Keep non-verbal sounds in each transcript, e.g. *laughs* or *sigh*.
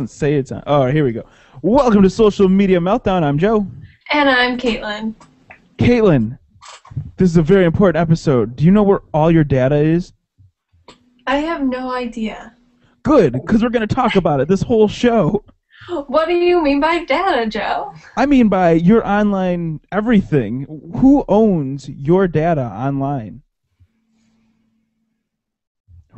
doesn't say it's on. Oh, here we go. Welcome to Social Media Meltdown. I'm Joe. And I'm Katelyn. Katelyn, this is a very important episode. Do you know where all your data is? I have no idea. Good, because we're going to talk about it this whole show. What do you mean by data, Joe? I mean by your online everything. Who owns your data online?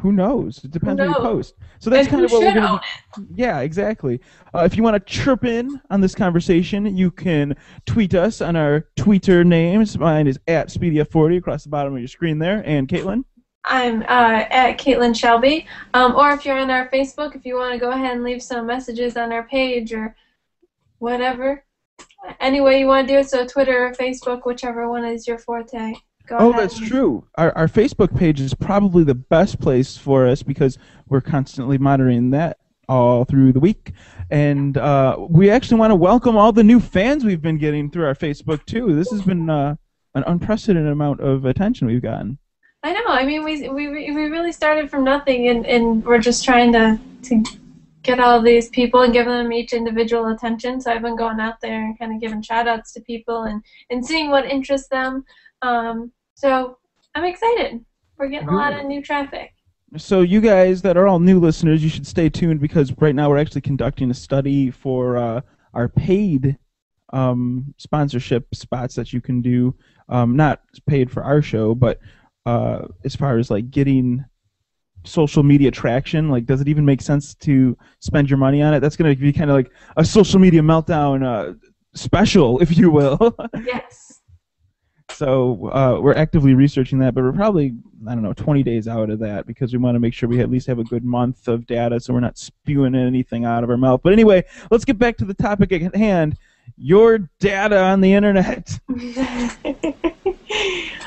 Who knows? It depends on your post. So that's kind of what we're should going own to it? Yeah, exactly. Uh, if you want to chirp in on this conversation, you can tweet us on our Twitter names. Mine is at SpeedyF40 across the bottom of your screen there. And Katelyn? I'm uh, at Katelyn Shelby. Um, or if you're on our Facebook, if you want to go ahead and leave some messages on our page or whatever. Any way you want to do it, so Twitter or Facebook, whichever one is your forte. Go Oh, ahead that's true. Our, our Facebook page is probably the best place for us because we're constantly monitoring that all through the week. And uh, we actually want to welcome all the new fans we've been getting through our Facebook, too. This has been uh, an unprecedented amount of attention we've gotten. I know. I mean, we we we really started from nothing, and, and we're just trying to to get all these people and give them each individual attention. So I've been going out there and kind of giving shout outs to people and and seeing what interests them. Um, so I'm excited. We're getting a lot of new traffic. So you guys that are all new listeners, you should stay tuned because right now we're actually conducting a study for uh, our paid um, sponsorship spots that you can do. Um, not paid for our show, but uh, as far as like getting social media traction, like does it even make sense to spend your money on it? That's going to be kind of like a social media meltdown uh, special, if you will. *laughs* Yes. So uh, we're actively researching that, but we're probably I don't know 20 days out of that because we want to make sure we at least have a good month of data, so we're not spewing anything out of our mouth. But anyway, let's get back to the topic at hand: your data on the internet. *laughs*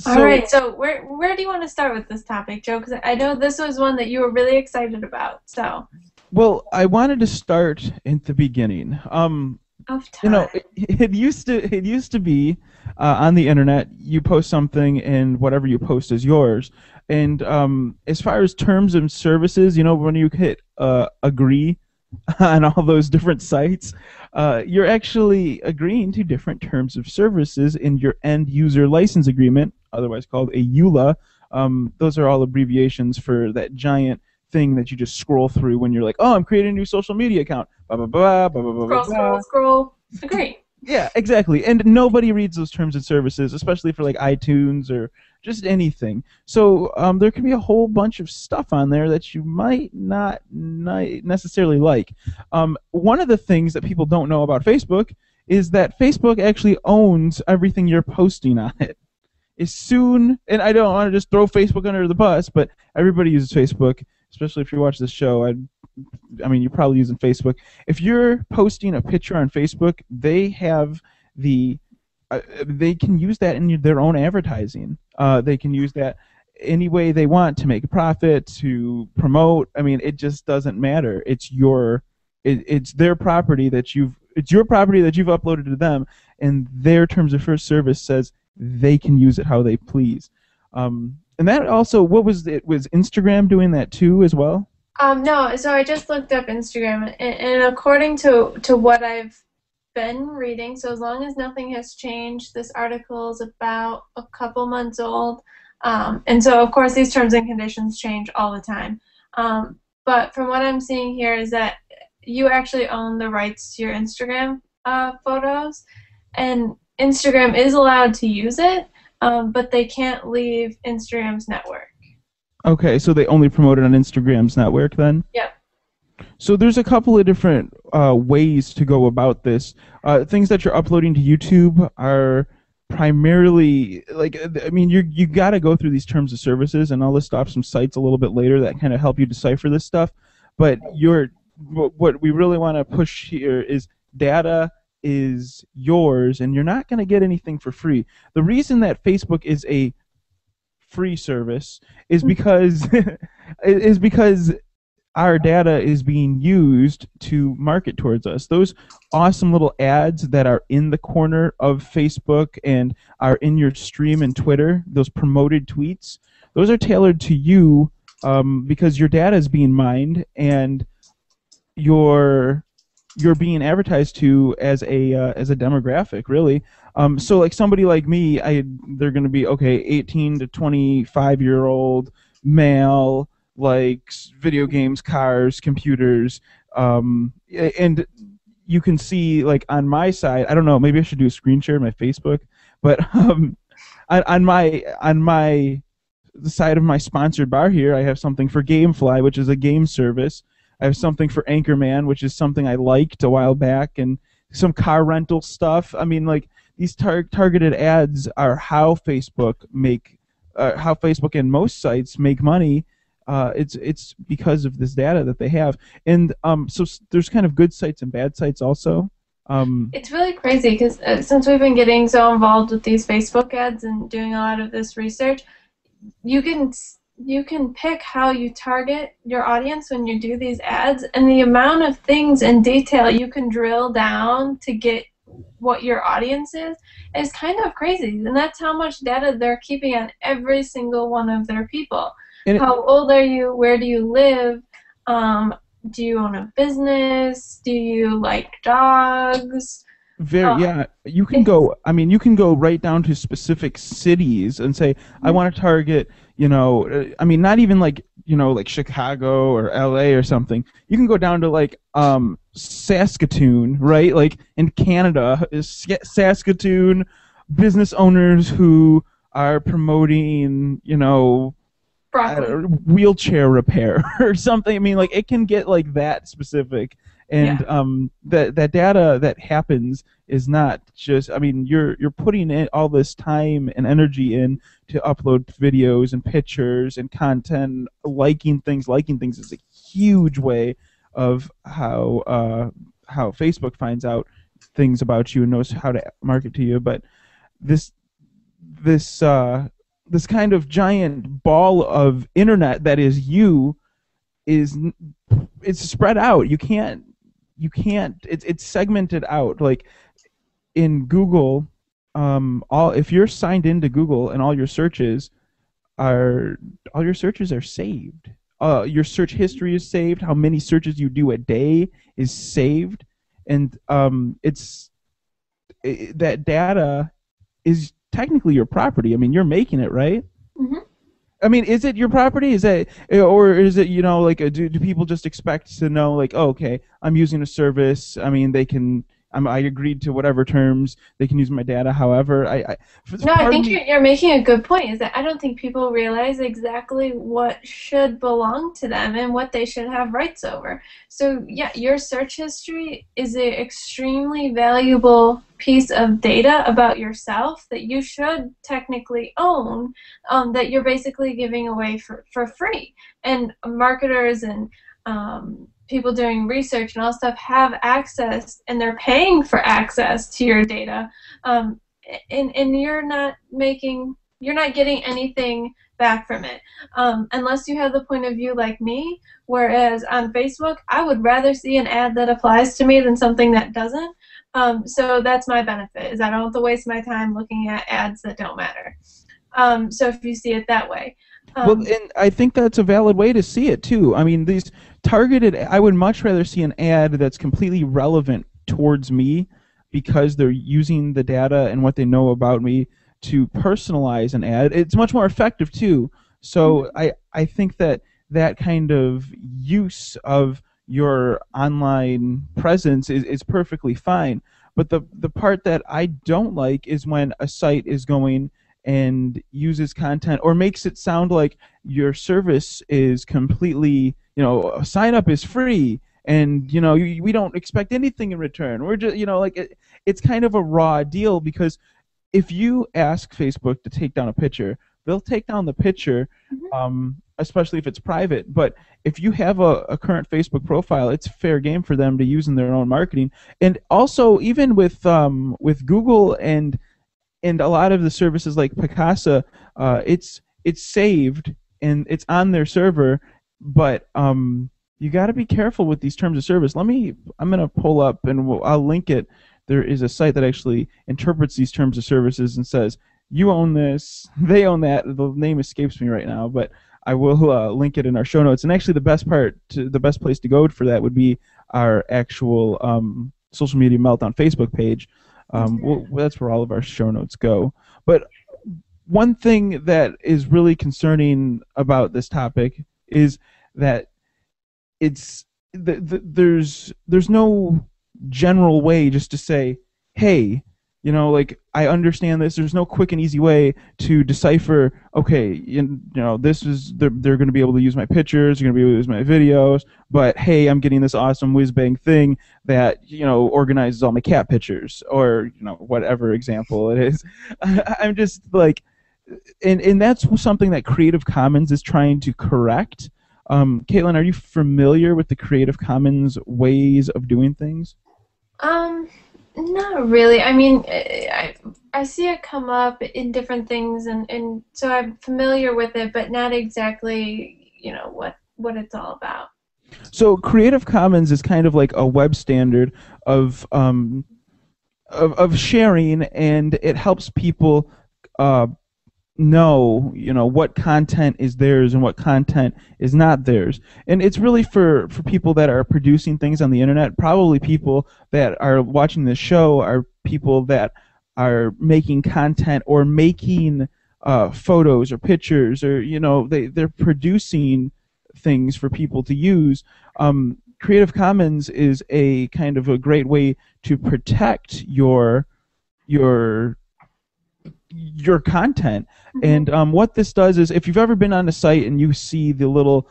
So, All right. So where where do you want to start with this topic, Joe? Because I know this was one that you were really excited about. So Well, I wanted to start at the beginning. Um, of you know, it, it used to it used to be uh, on the internet. You post something, and whatever you post is yours. And um, as far as terms and services, you know, when you hit uh, agree *laughs* on all those different sites, uh, you're actually agreeing to different terms of services in your end user license agreement, otherwise called a EULA. Um, those are all abbreviations for that giant thing that you just scroll through when you're like, oh, I'm creating a new social media account. Blah blah blah blah blah blah. scroll, blah. scroll, scroll. Agree. *laughs* Yeah, exactly. And nobody reads those terms and services, especially for like iTunes or just anything. So um, there can be a whole bunch of stuff on there that you might not necessarily like. Um, one of the things that people don't know about Facebook is that Facebook actually owns everything you're posting on it. As soon, and I don't want to just throw Facebook under the bus, but everybody uses Facebook, especially if you watch this show. I, I mean, you're probably using Facebook if you're posting a picture on Facebook, they have the uh, they can use that in their own advertising. Uh, they can use that any way they want to make a profit, to promote. I mean, it just doesn't matter. It's your it, it's their property that you've it's your property that you've uploaded to them, and their terms of first service says they can use it how they please. Um, and that also, what was it? Was Instagram doing that too as well? Um, no, so I just looked up Instagram, and, and according to, to what I've been reading, so as long as nothing has changed, this article is about a couple months old. Um, and so, of course, these terms and conditions change all the time. Um, but from what I'm seeing here is that you actually own the rights to your Instagram uh, photos, and Instagram is allowed to use it, um, but they can't leave Instagram's network. Okay, so they only promote it on Instagram's network then? Yep. So there's a couple of different uh, ways to go about this. Uh, things that you're uploading to YouTube are primarily like uh, I mean you you got to go through these terms of services and I'll list off some sites a little bit later that kind of help you decipher this stuff. But you're what what we really want to push here is data is yours and you're not going to get anything for free. The reason that Facebook is a free service is because *laughs* is because our data is being used to market towards us. Those awesome little ads that are in the corner of Facebook and are in your stream and Twitter, those promoted tweets, those are tailored to you um, because your data is being mined and you're you're being advertised to as a uh, as a demographic, really. Um, so like somebody like me, I they're going to be okay, 18 to 25 year old male, likes video games, cars, computers, um, and you can see like on my side. I don't know, maybe I should do a screen share my Facebook, but *laughs* um, on, on my on my the side of my sponsored bar here, I have something for GameFly, which is a game service. I have something for Anchorman, which is something I liked a while back, and some car rental stuff. I mean, like these tar- targeted ads are how Facebook make, uh, how Facebook and most sites make money. Uh, it's it's because of this data that they have, and um, so there's kind of good sites and bad sites also. Um, It's really crazy because uh, since we've been getting so involved with these Facebook ads and doing a lot of this research, you can you can pick how you target your audience when you do these ads, and the amount of things in detail you can drill down to get what your audience is is kind of crazy, and that's how much data they're keeping on every single one of their people. And it- how old are you? Where do you live? Um, do you own a business? Do you like dogs? Very Uh, yeah. You can go. I mean, you can go right down to specific cities and say, I Mhm. want to target. You know, uh, I mean, not even like you know, like Chicago or L.A. or something. You can go down to like um, Saskatoon, right? Like in Canada, is Saskatoon business owners who are promoting, you know, know, wheelchair repair *laughs* or something. I mean, like it can get like that specific, and um, that that data that happens is not just. I mean, you're you're putting in all this time and energy in to upload videos and pictures and content, liking things. Liking things is a huge way of how uh, how Facebook finds out things about you and knows how to market to you. But this this uh, this kind of giant ball of internet that is you is it's spread out you can't you can't it's it's segmented out like in google um all if you're signed into google and all your searches are all your searches are saved uh your search history is saved how many searches you do a day is saved and um it's i that data is technically your property. I mean, you're making it, right? Mhm. I mean, is it your property? Is it, or is it, you know, like, uh, do, do people just expect to know, like, oh, okay, I'm using a service. I mean, they can, I'm, I agreed to whatever terms. They can use my data. However, I, I No, I think you're, you're making a good point. Is that I don't think people realize exactly what should belong to them and what they should have rights over. So yeah, your search history is an extremely valuable piece of data about yourself that you should technically own. Um, that you're basically giving away for for free. And marketers and um, people doing research and all stuff have access, and they're paying for access to your data. Um, and and you're not making you're not getting anything back from it. Um, unless you have the point of view like me whereas on facebook i would rather see an ad that applies to me than something that doesn't. Um, so that's my benefit is i don't have to waste my time looking at ads that don't matter. Um, so if you see it that way um, well, and I think that's a valid way to see it too. I mean, these targeted. I would much rather see an ad that's completely relevant towards me because they're using the data and what they know about me to personalize an ad. It's much more effective too. So I I think that that kind of use of your online presence is, is perfectly fine. But the the part that I don't like is when a site is going and uses content or makes it sound like your service is completely, you know, sign up is free and you know we don't expect anything in return. We're just, you know, like it, it's kind of a raw deal because if you ask Facebook to take down a picture, they'll take down the picture, Mhm. um, especially if it's private. But if you have a, a current Facebook profile, it's fair game for them to use in their own marketing. And also, even with um, with Google and and a lot of the services like Picasa, uh, it's it's saved and it's on their server, but um, you got to be careful with these terms of service. Let me, I'm gonna pull up and we'll, I'll link it. There is a site that actually interprets these terms of services and says you own this, *laughs* they own that. The name escapes me right now, but I will uh, link it in our show notes. And actually, the best part, to, the best place to go for that would be our actual um, social media meltdown Facebook page. Um, we'll, that's where all of our show notes go. But one thing that is really concerning about this topic is that it's the, the, there's there's no general way just to say, hey, you know, like I understand this. There's no quick and easy way to decipher. Okay, you, know, this is they're they're going to be able to use my pictures. They're going to be able to use my videos. But hey, I'm getting this awesome whiz bang thing that you know organizes all my cat pictures or you know whatever example it is. *laughs* I'm just like, and and that's something that Creative Commons is trying to correct. Um, Katelyn, are you familiar with the Creative Commons ways of doing things? Um, not really. I mean, I, I see it come up in different things, and, and so I'm familiar with it, but not exactly, you know, what, what it's all about. So Creative Commons is kind of like a web standard of um, of, of sharing, and it helps people uh, know you know what content is theirs and what content is not theirs. And it's really for for people that are producing things on the internet. Probably people that are watching this show are people that are making content or making uh, photos or pictures or you know they they're producing things for people to use. Um, creative commons is a kind of a great way to protect your your your content. Mm-hmm. And um, what this does is, if you've ever been on a site and you see the little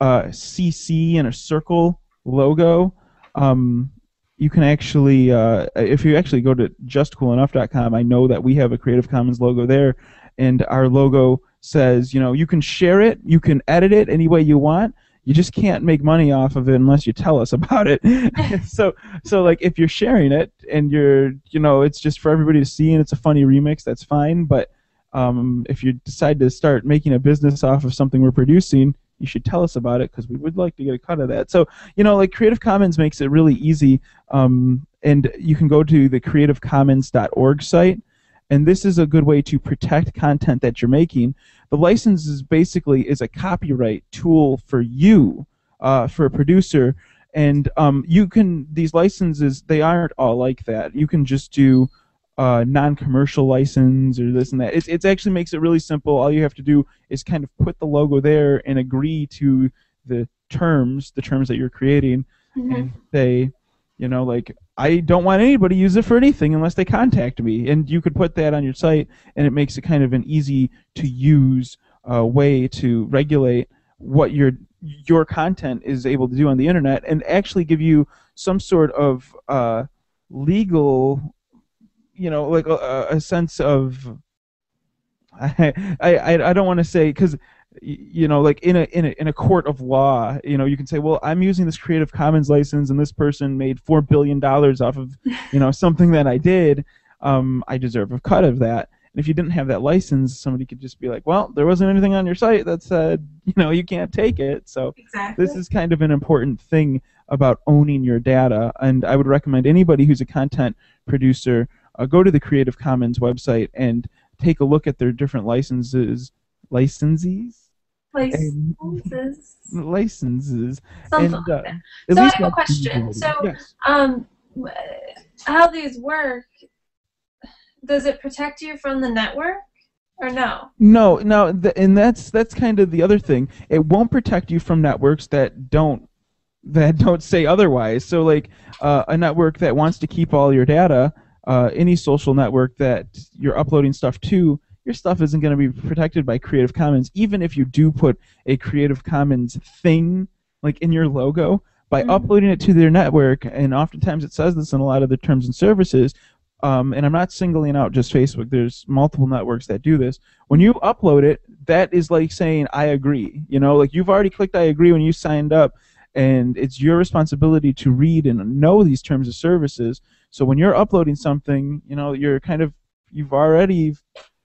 uh, CC in a circle logo, um, you can actually, uh, if you actually go to justcoolenough.com, I know that we have a Creative Commons logo there, and our logo says, you know, you can share it, you can edit it any way you want, you just can't make money off of it unless you tell us *laughs* about it. *laughs* so so like if you're sharing it and you're you know it's just for everybody to see and it's a funny remix, that's fine. But um, if you decide to start making a business off of something we're producing, you should tell us about it because we would like to get a cut of that. So you know like Creative Commons makes it really easy. Um, and you can go to the creativecommons.org site and this is a good way to protect content that you're making. The license is basically is a copyright tool for you, uh, for a producer, and um, you can these licenses they aren't all like that. You can just do uh, non-commercial license or this and that. It, it actually makes it really simple. All you have to do is kind of put the logo there and agree to the terms, the terms that you're creating, mm-hmm. and say, you know, like I don't want anybody to use it for anything unless they contact me. And you could put that on your site, and it makes it kind of an easy to use uh, way to regulate what your your content is able to do on the internet, and actually give you some sort of uh, legal, you know, like a, a sense of. *laughs* I I I don't want to say because you know like in a, in a in a court of law you know you can say well i'm using this creative commons license and this person made four billion dollars off of you know something that i did. Um, i deserve a cut of that. And if you didn't have that license somebody could just be like well there wasn't anything on your site that said *laughs* you know you can't take it. So exactly. this is kind of an important thing about owning your data. And i would recommend anybody who's a content producer uh, go to the creative commons website and take a look at their different licenses licensees licenses. licenses. Something and, like uh, so I have a question. So, yes. um, how these work? Does it protect you from the network? Or no? No, no, and that's that's kind of the other thing. It won't protect you from networks that don't that *laughs* don't say otherwise. So, like uh, a network that wants to keep all your data, uh, any social network that you're uploading stuff to, your stuff isn't going to be protected by Creative Commons, even if you do put a Creative Commons thing like in your logo. By mm-hmm. uploading it to their network, and oftentimes it says this in a lot of the terms and services, um, and I'm not singling out just Facebook. There's multiple networks that do this. When you upload it, that is like saying I agree. You know, like you've already clicked I agree when you signed up, and it's your responsibility to read and know these terms of services. So when you're uploading something, you know, you're kind of you've already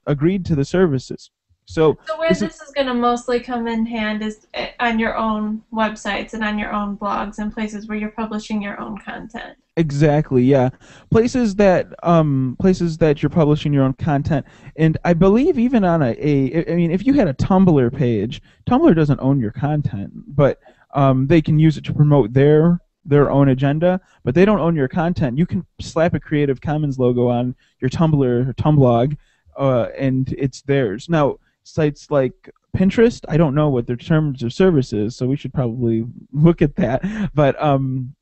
agreed to the services. So, so where this, is, is going to mostly come in hand is eh, on your own websites and on your own blogs and places where you're publishing your own content. Exactly, yeah. Places that um places that you're publishing your own content, and I believe even on a, a I mean, if you had a Tumblr page, Tumblr doesn't own your content, but um, they can use it to promote their their own agenda, but they don't own your content. You can slap a Creative Commons logo on your Tumblr or Tumblr, uh, and it's theirs. Now, sites like Pinterest, I don't know what their terms of service is, so we should probably *laughs* look at that. But um,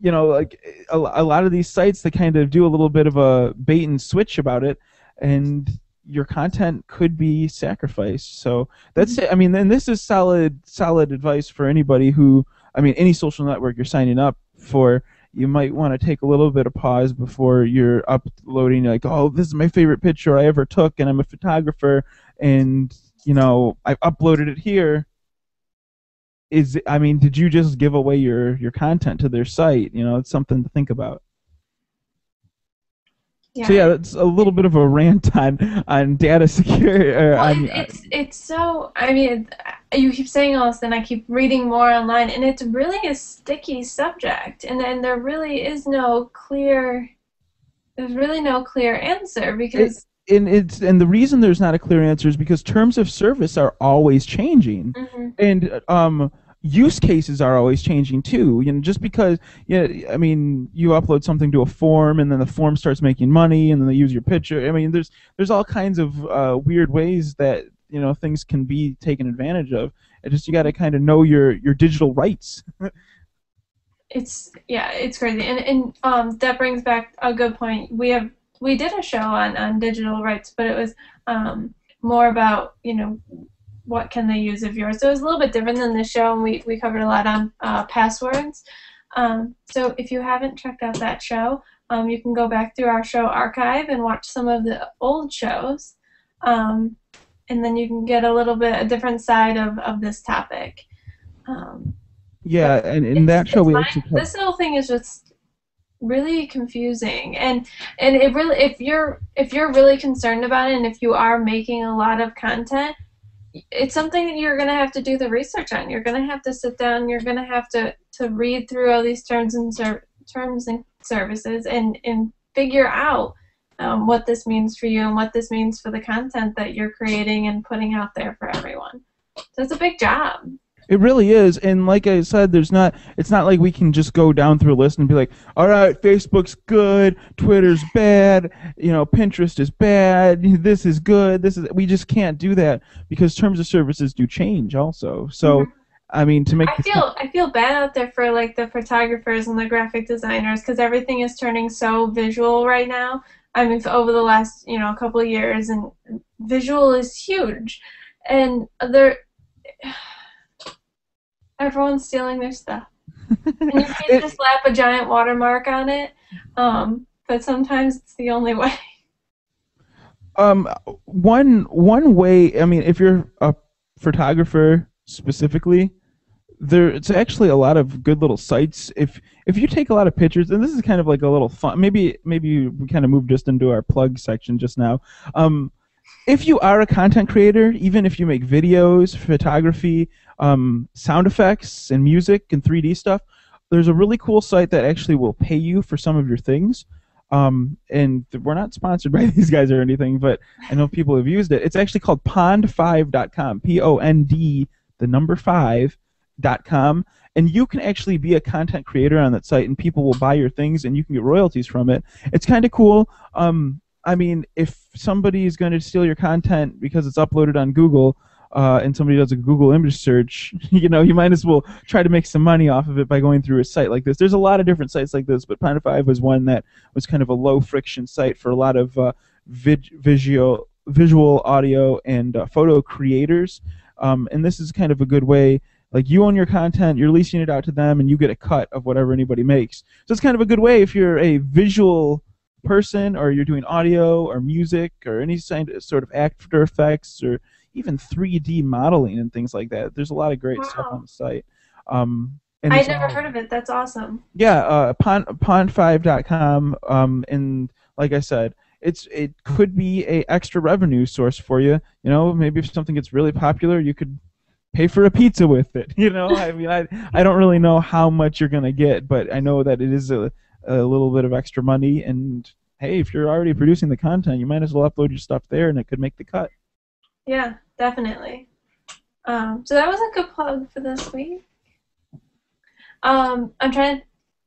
you know, like a, a lot of these sites, they kind of do a little bit of a bait and switch about it, and your content could be sacrificed. So that's it. I mean, and this is solid, solid advice for anybody who, I mean, any social network you're signing up for. You might want to take a little bit of pause before you're uploading. Like, oh, this is my favorite picture I ever took, and I'm a photographer, and you know, I've uploaded it here. Is I mean, did you just give away your your content to their site? You know, it's something to think about. Yeah. So yeah, it's a little bit of a rant *laughs* on on data security. Or Well, on, it's it's so. I mean, you keep saying all this, and I keep reading more online, and it's really a sticky subject, and and there really is no clear. There's really no clear answer because. and it's and the reason there's not a clear answer is because terms of service are always changing, Mhm. and um, use cases are always changing too. You know, just because yeah, I mean, you upload something to a form, and then the form starts making money, and then they use your picture. I mean, there's there's all kinds of uh, weird ways that you know things can be taken advantage of. It just you got to kind of know your your digital rights. it's yeah, it's crazy, and and um that brings back a good point. We have we did a show on on digital rights, but it was um more about you know what can they use of yours. So it was a little bit different than this show, and we we covered a lot on uh, passwords. Um, so if you haven't checked out that show, um, you can go back through our show archive and watch some of the old shows. Um, and then you can get a little bit a different side of, of this topic. Um, Yeah, and in that show we actually this whole thing is just really confusing and and it really if you're if you're really concerned about it and if you are making a lot of content it's something that you're going to have to do the research on. You're going to have to sit down you're going to have to to read through all these terms and ser- terms and services and and figure out um, what this means for you and what this means for the content that you're creating and putting out there for everyone. So it's a big job It really is, and like I said, there's not. It's not like we can just go down through a list and be like, "All right, Facebook's good, Twitter's bad, you know, Pinterest is bad, *laughs* this is good, this is." We just can't do that because terms of services do change also. So, mm-hmm. I mean, to make I feel I feel bad out there for like the photographers and the graphic designers because everything is turning so visual right now. I mean, over the last you know a couple of years, and visual is huge, and there everyone's stealing their stuff. *laughs* and you can't just slap a giant watermark on it, um, but sometimes it's the only way. um one one way i mean if you're a photographer specifically there it's actually a lot of good little sites if if you take a lot of pictures and this is kind of like a little fun maybe maybe we kind of moved just into our plug section just now um if you are a content creator even if you make videos photography um, sound effects and music and 3d stuff there's a really cool site that actually will pay you for some of your things um, and we're not sponsored *laughs* by these guys or anything, but I know people have used it. It's actually called pond5.com, P-O-N-D, the number five dot com, and you can actually be a content creator on that site, and people will buy your things, and you can get royalties from it. It's kind of cool. Um, I mean, if somebody is going to steal your content because it's uploaded on Google, uh, and somebody does a Google image search, *laughs* you know, you might as well try to make some money off of it by going through a site like this. There's a lot of different sites like this, but Pond 5 was one that was kind of a low friction site for a lot of uh, vid- visual, visual, audio, and uh, photo creators. Um, and this is kind of a good way. Like you own your content, you're leasing it out to them, and you get a cut of whatever anybody makes. So it's kind of a good way if you're a visual person, or you're doing audio or music or any sort of After Effects or even 3D modeling and things like that. There's a lot of great stuff on the site. Um, and I'd never all- heard of it. That's awesome. yeah, uh, pond pond5.com. Um, and like I said, it's it could be a extra revenue source for you. You know, maybe if something gets really popular, you could pay for a pizza with it. *laughs* You know, I mean, I I don't really know how much you're gonna get, but I know that it is a a little bit of extra money. And hey, if you're already producing the content, you might as well upload your stuff there, and it could make the cut. Yeah, definitely. Um, so that was a good plug for this week. Um, I'm trying. To,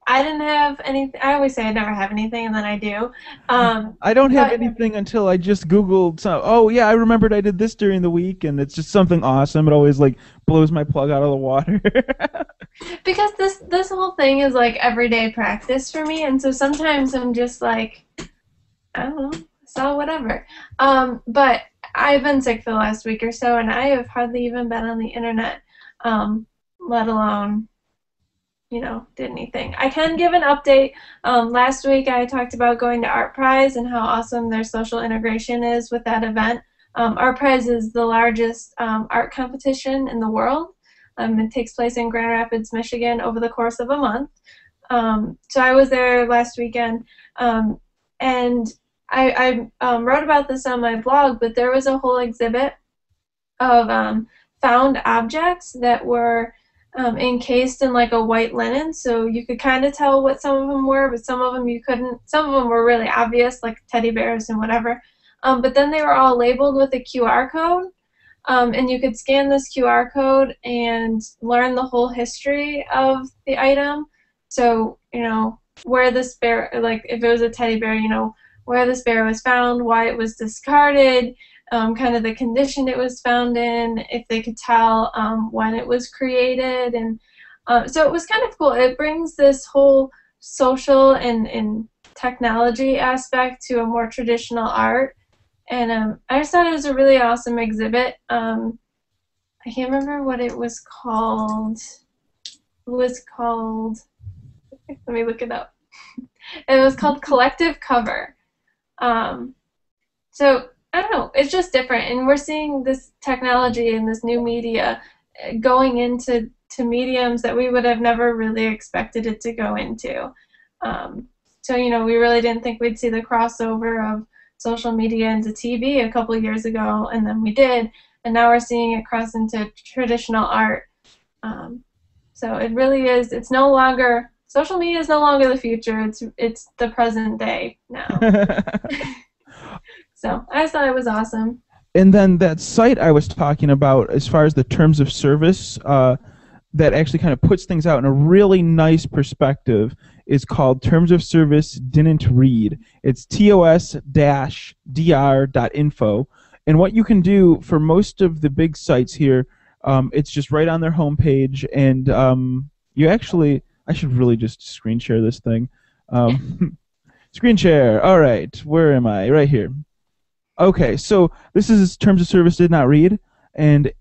I didn't have anything. I always say I never have anything, and then I do. Um, I don't have anything until I just Googled some. Oh yeah, I remembered I did this during the week, and it's just something awesome. It always like blows my plug out of the water. *laughs* because this this whole thing is like everyday practice for me, and so sometimes I'm just like, I don't know, so whatever. Um, but I've been sick for the last week or so, and I have hardly even been on the internet, um, let alone, you know, did anything. I can give an update. Um, last week I talked about going to ArtPrize and how awesome their social integration is with that event. Um, ArtPrize is the largest um, art competition in the world. Um, it takes place in Grand Rapids, Michigan, over the course of a month. Um, so I was there last weekend, and I, I um, wrote about this on my blog. But there was a whole exhibit of um, found objects that were um, encased in like a white linen, so you could kind of tell what some of them were, but some of them you couldn't. Some of them were really obvious, like teddy bears and whatever. Um, but then they were all labeled with a QR code. Um, and you could scan this QR code and learn the whole history of the item. So, you know, where this bear, like if it was a teddy bear, you know, where this bear was found, why it was discarded, um, kind of the condition it was found in, if they could tell um, when it was created. And um, so it was kind of cool. It brings this whole social and, and technology aspect to a more traditional art. And um, I just thought it was a really awesome exhibit. Um, I can't remember what it was called. It was called. Let me look it up. *laughs* it was called Collective Cover. Um, so I don't know. It's just different, and we're seeing this technology and this new media uh, going into to mediums that we would have never really expected it to go into. Um, so you know, we really didn't think we'd see the crossover of social media into TV a couple years ago, and then we did, and now we're seeing it cross into traditional art. Um, so it really is. It's no longer social media is no longer the future. It's it's the present day now. *laughs* so I just thought it was awesome. and then that site I was talking about, as far as the terms of service, uh, that actually kind of puts things out in a really nice perspective, is called Terms of Service Didn't Read. It's tos-dr.info. And what you can do for most of the big sites here, um, it's just right on their homepage, and um, you actually, I should really just screen share this thing. Um, *laughs* screen share. All right, where am I? Right here. Okay, so this is terms of service did not read, and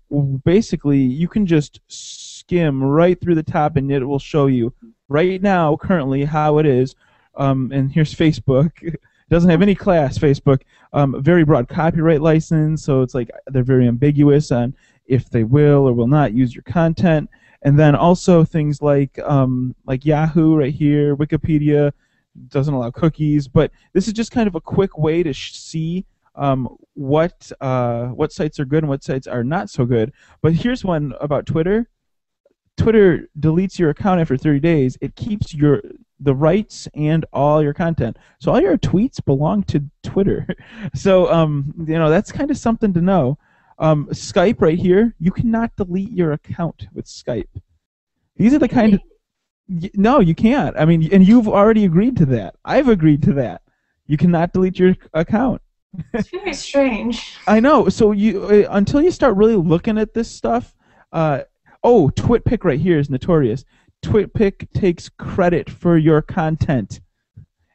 basically you can just skim right through the top, and it will show you right now, currently, how it is. Um, and here's Facebook. *laughs* It doesn't have any class. Facebook, um, very broad copyright license, so it's like they're very ambiguous on if they will or will not use your content. And then also things like um, like Yahoo right here, Wikipedia doesn't allow cookies, but this is just kind of a quick way to see um, what uh, what sites are good and what sites are not so good. But here's one about Twitter. Twitter deletes your account after 30 days. It keeps your the rights and all your content. So all your tweets belong to Twitter. *laughs* So um, you know that's kind of something to know. Um, Skype right here, you cannot delete your account with Skype. These are the kind of No, you can't. I mean, and you've already agreed to that. I've agreed to that. You cannot delete your account. It's very strange. I know. So you uh, until you start really looking at this stuff. Uh, oh, TwitPic right here is notorious. TwitPic takes credit for your content.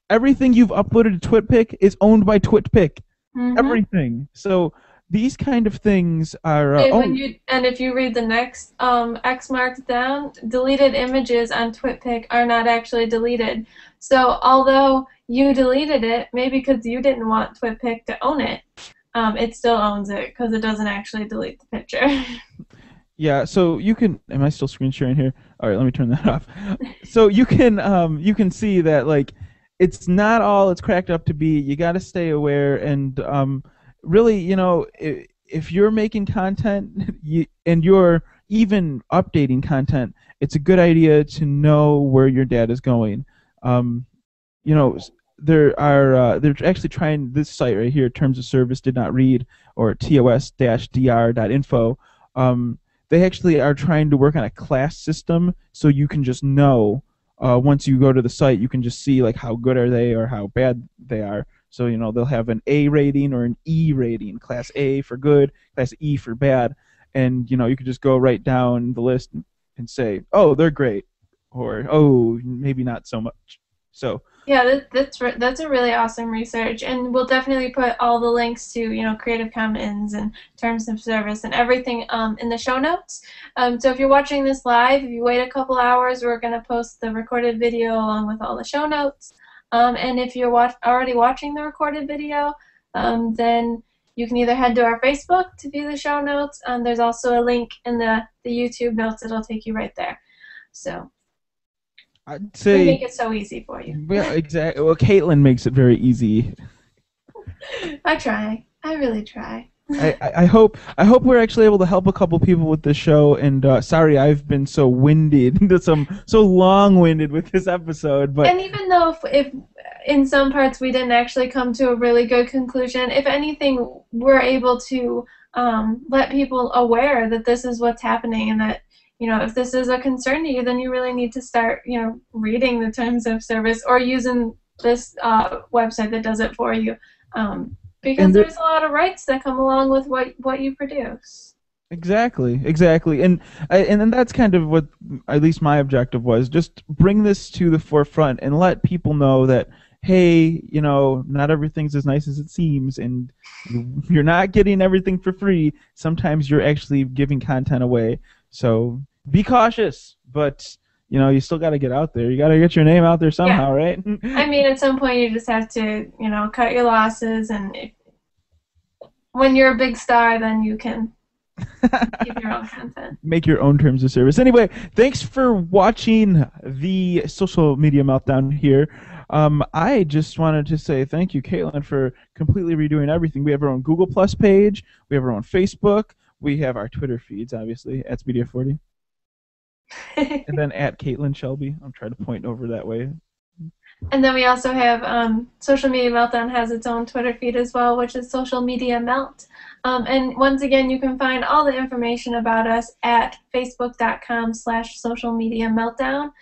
Everything you've uploaded to TwitPic is owned by TwitPic. Mhm. Everything. So these kind of things are. Uh, And, oh, you, and if you read the next um, X marks down, deleted images on TwitPic are not actually deleted. So although you deleted it, maybe because you didn't want TwitPic to own it, um, it still owns it because it doesn't actually delete the picture. *laughs* Yeah, so you can. Am I still screen sharing here? All right, let me turn that off. So you can um you can see that like it's not all it's cracked up to be. You got to stay aware and um really you know if, you're making content *laughs* and you're even updating content, it's a good idea to know where your data is going. Um, you know there are uh, they're actually trying this site right here terms of service did not read or tos-dr.info. Um, they actually are trying to work on a class system so you can just know uh, once you go to the site, you can just see like how good are they or how bad they are. So you know they'll have an A rating or an E rating, class A for good, class E for bad, and you know you could just go right down the list and say, oh, they're great, or oh, maybe not so much. So Yeah, that, that's re- that's a really awesome research, and we'll definitely put all the links to you know Creative Commons and terms of service and everything um, in the show notes. Um, so if you're watching this live, if you wait a couple hours, we're gonna post the recorded video along with all the show notes. Um, and if you're watch- already watching the recorded video, um, then you can either head to our Facebook to view the show notes. Um, there's also a link in the the YouTube notes that'll take you right there. So I'd we make it so easy for you. Yeah, exactly. Well, Katelyn makes it very easy. *laughs* I try. I really try. I, I- hope I hope we're actually able to help a couple people with this show. And uh, sorry, I've been so winded, *laughs* some so long-winded with this episode. But and even though if, if in some parts we didn't actually come to a really good conclusion, if anything, we're able to um, let people aware that this is what's happening and that you know if this is a concern to you, then you really need to start you know reading the terms of service or using this uh, website that does it for you. Um, because there's a lot of rights that come along with what what you produce. Exactly, exactly, and and then that's kind of what at least my objective was: just bring this to the forefront and let people know that hey, you know, not everything's as nice as it seems, and you're not getting everything for free. Sometimes you're actually giving content away, so be cautious. But you know, you still got to get out there. You got to get your name out there somehow, right? I mean, at some point you just have to, you know, cut your losses, and if, when you're a big star, then you can *laughs* keep your own content. make your own terms of service. Anyway, thanks for watching the social media meltdown here. Um, I just wanted to say thank you, Katelyn, for completely redoing everything. We have our own Google Plus page. We have our own Facebook. We have our Twitter feeds, obviously, at Media40, *laughs* and then at Katelyn Shelby. I'm trying to point over that way. and then we also have um, Social Media Meltdown has its own Twitter feed as well, which is Social Media Melt. Um, and once again, you can find all the information about us at facebook.com slash social media meltdown.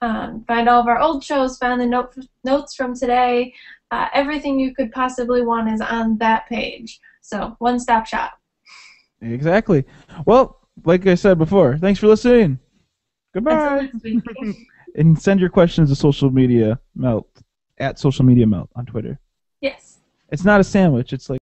Um, find all of our old shows, find the note, notes from today. Uh, everything you could possibly want is on that page. So, one stop shop. Exactly. Well, like I said before, thanks for listening. Goodbye. Until next week. *laughs* and send your questions to social media melt at social media melt on Twitter. yes. It's not a sandwich. It's like